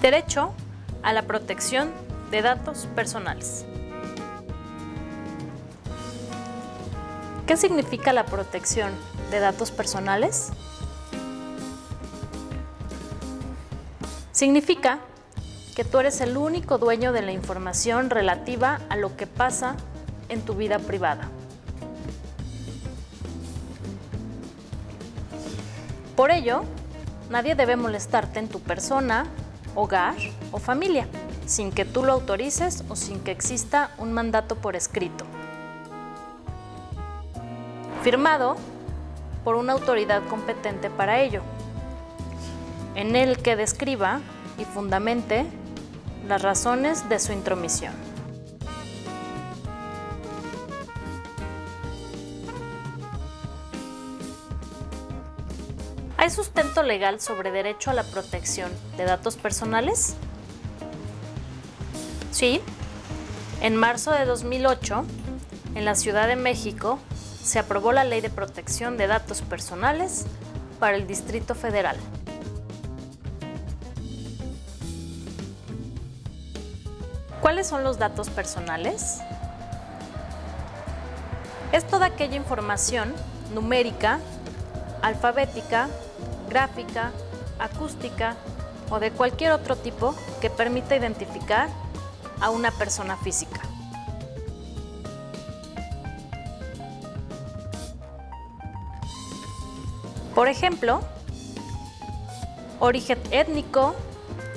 Derecho a la protección de datos personales. ¿Qué significa la protección de datos personales? Significa que tú eres el único dueño de la información relativa a lo que pasa en tu vida privada. Por ello, nadie debe molestarte en tu persona, hogar o familia, sin que tú lo autorices o sin que exista un mandato por escrito. Firmado por una autoridad competente para ello, en el que describa y fundamente las razones de su intromisión. ¿Hay sustento legal sobre derecho a la protección de datos personales? Sí. En marzo de 2008, en la Ciudad de México, se aprobó la Ley de Protección de Datos Personales para el Distrito Federal. ¿Cuáles son los datos personales? Es toda aquella información numérica, alfabética, gráfica, acústica o de cualquier otro tipo que permita identificar a una persona física. Por ejemplo, origen étnico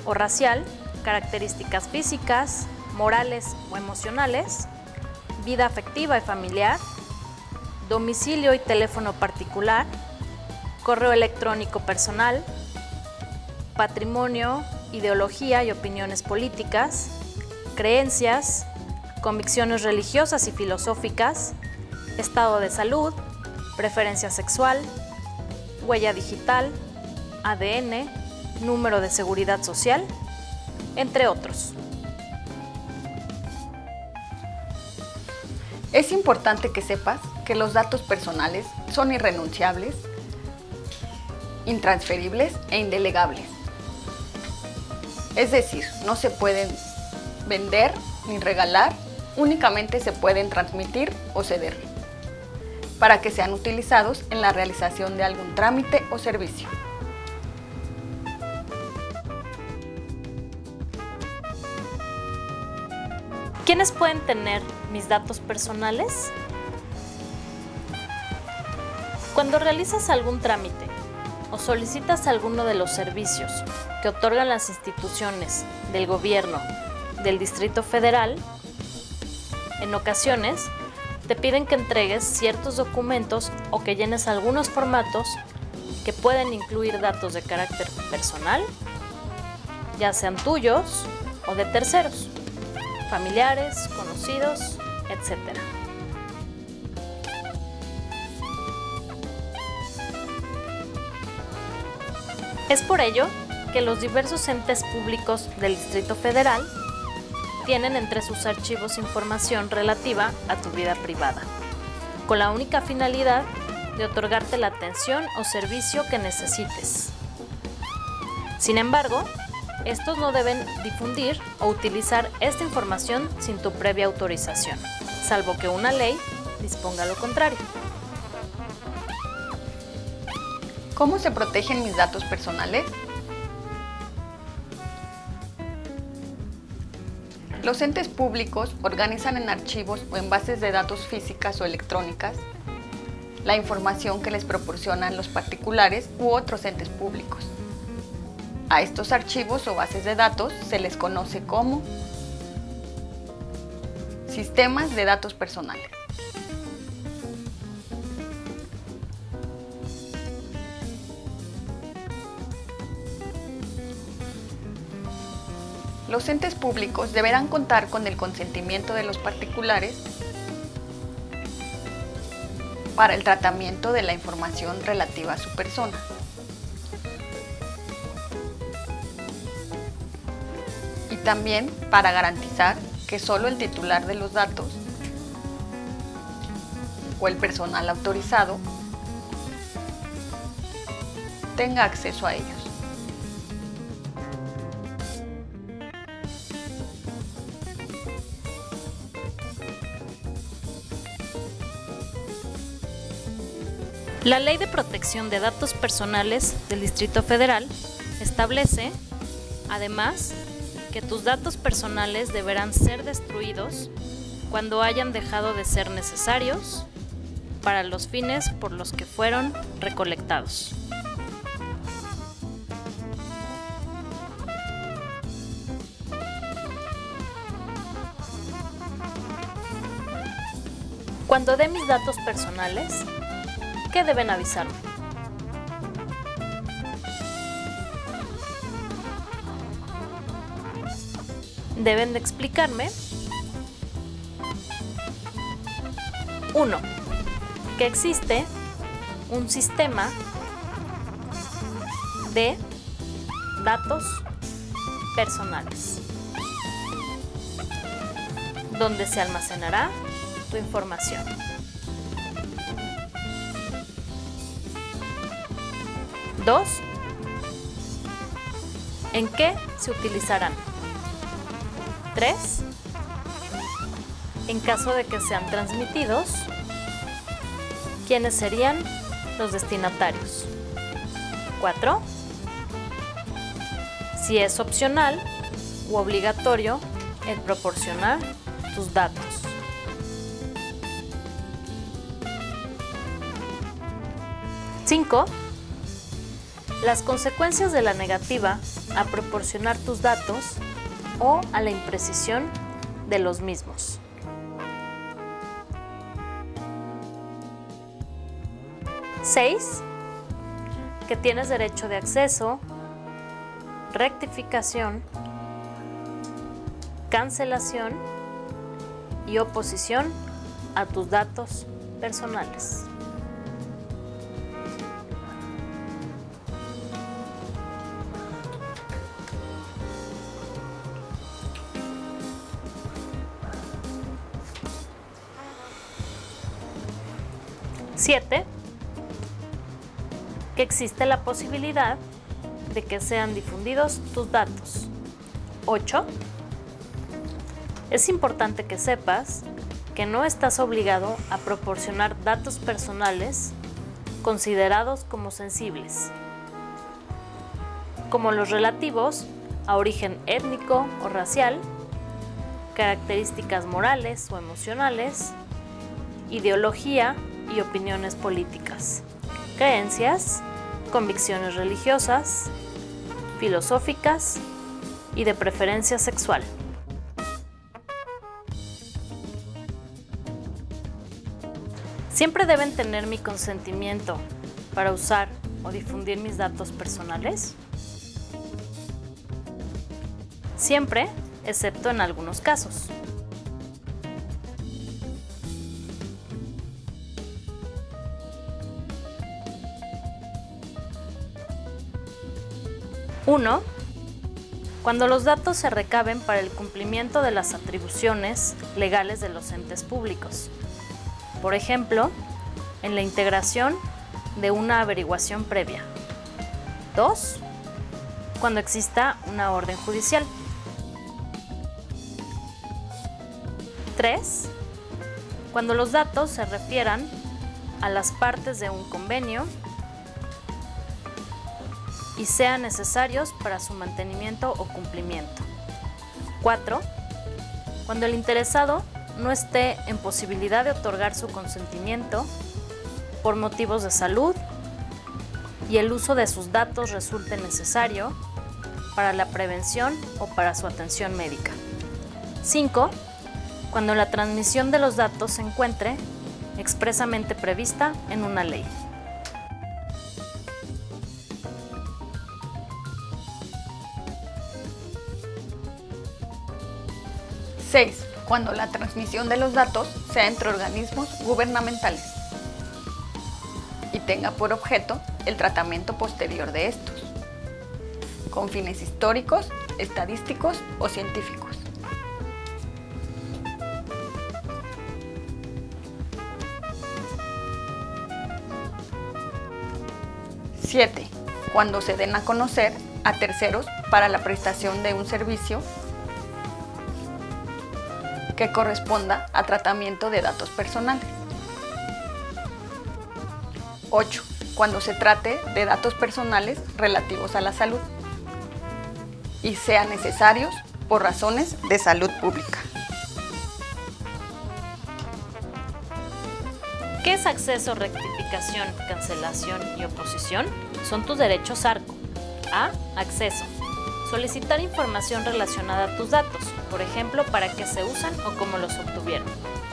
o racial, características físicas, morales o emocionales, vida afectiva y familiar, domicilio y teléfono particular, correo electrónico personal, patrimonio, ideología y opiniones políticas, creencias, convicciones religiosas y filosóficas, estado de salud, preferencia sexual, huella digital, ADN, número de seguridad social, entre otros. Es importante que sepas que los datos personales son irrenunciables, intransferibles e indelegables. Es decir, no se pueden vender ni regalar, únicamente se pueden transmitir o ceder para que sean utilizados en la realización de algún trámite o servicio. ¿Quiénes pueden tener mis datos personales? Cuando realizas algún trámite o solicitas alguno de los servicios que otorgan las instituciones del gobierno del Distrito Federal, en ocasiones te piden que entregues ciertos documentos o que llenes algunos formatos que pueden incluir datos de carácter personal, ya sean tuyos o de terceros familiares, conocidos, etc. Es por ello que los diversos entes públicos del Distrito Federal tienen entre sus archivos información relativa a tu vida privada, con la única finalidad de otorgarte la atención o servicio que necesites. Sin embargo, estos no deben difundir o utilizar esta información sin tu previa autorización, salvo que una ley disponga lo contrario. ¿Cómo se protegen mis datos personales? Los entes públicos organizan en archivos o en bases de datos físicas o electrónicas la información que les proporcionan los particulares u otros entes públicos. A estos archivos o bases de datos se les conoce como sistemas de datos personales. Los entes públicos deberán contar con el consentimiento de los particulares para el tratamiento de la información relativa a su persona. también para garantizar que solo el titular de los datos o el personal autorizado tenga acceso a ellos. La Ley de Protección de Datos Personales del Distrito Federal establece, además, que tus datos personales deberán ser destruidos cuando hayan dejado de ser necesarios para los fines por los que fueron recolectados. Cuando dé mis datos personales, ¿qué deben avisarme? Deben de explicarme 1. Que existe un sistema de datos personales donde se almacenará tu información. Dos, ¿en qué se utilizarán? Tres, en caso de que sean transmitidos, ¿quiénes serían los destinatarios? Cuatro, si es opcional u obligatorio el proporcionar tus datos. 5. Las consecuencias de la negativa a proporcionar tus datos o a la imprecisión de los mismos. Seis, que tienes derecho de acceso, rectificación, cancelación y oposición a tus datos personales. 7. Que existe la posibilidad de que sean difundidos tus datos. 8. Es importante que sepas que no estás obligado a proporcionar datos personales considerados como sensibles, como los relativos a origen étnico o racial, características morales o emocionales, ideología y opiniones políticas, creencias, convicciones religiosas, filosóficas y de preferencia sexual. ¿Siempre deben tener mi consentimiento para usar o difundir mis datos personales? Siempre, excepto en algunos casos. 1. Cuando los datos se recaben para el cumplimiento de las atribuciones legales de los entes públicos. Por ejemplo, en la integración de una averiguación previa. 2. Cuando exista una orden judicial. 3. Cuando los datos se refieran a las partes de un convenio y sean necesarios para su mantenimiento o cumplimiento. 4. Cuando el interesado no esté en posibilidad de otorgar su consentimiento por motivos de salud y el uso de sus datos resulte necesario para la prevención o para su atención médica. 5. Cuando la transmisión de los datos se encuentre expresamente prevista en una ley. 6. Cuando la transmisión de los datos sea entre organismos gubernamentales y tenga por objeto el tratamiento posterior de estos, con fines históricos, estadísticos o científicos. 7. Cuando se den a conocer a terceros para la prestación de un servicio que corresponda a tratamiento de datos personales. 8. Cuando se trate de datos personales relativos a la salud y sean necesarios por razones de salud pública. ¿Qué es acceso, rectificación, cancelación y oposición? Son tus derechos ARCO. A. Acceso. Solicitar información relacionada a tus datos, por ejemplo, para qué se usan o cómo los obtuvieron.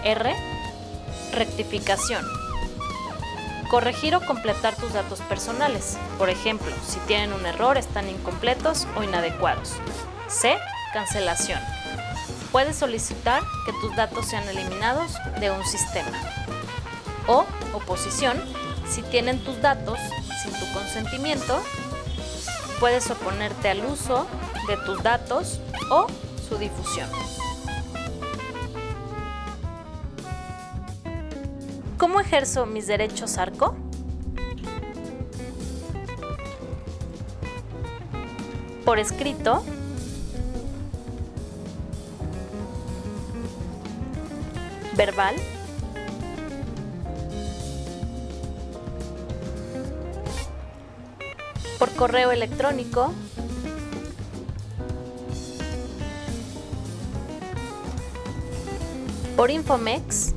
R. Rectificación. Corregir o completar tus datos personales, por ejemplo, si tienen un error, están incompletos o inadecuados. C. Cancelación. Puedes solicitar que tus datos sean eliminados de un sistema. O oposición, si tienen tus datos sin tu consentimiento, puedes oponerte al uso de tus datos o su difusión. ¿Cómo ejerzo mis derechos ARCO? Por escrito, verbal, por correo electrónico, por Infomex,